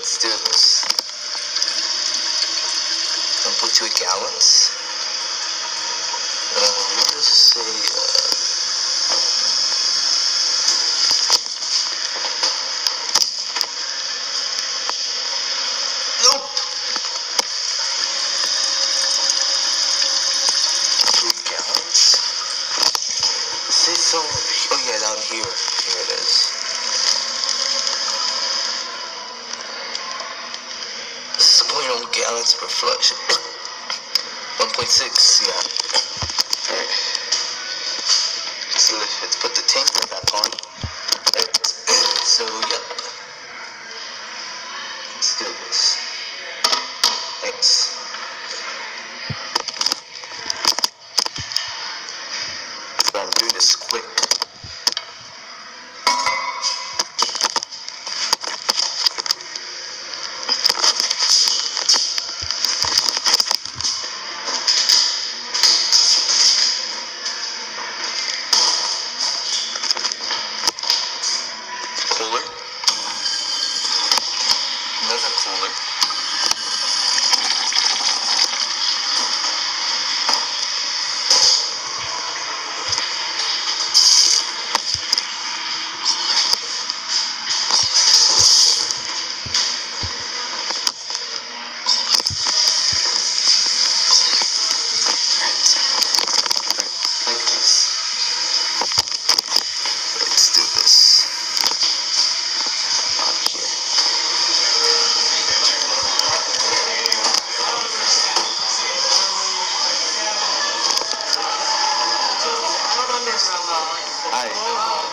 let's do this. a gallant. Uh, what does it say? Uh... Nope. Two gallons. Oh yeah, down here. A point on gallons per flush. 1.6, yeah. Alright. So let's put the tank back on. Right. So, yep. Let's do this. Thanks. So I'm doing this quick. Another Alright.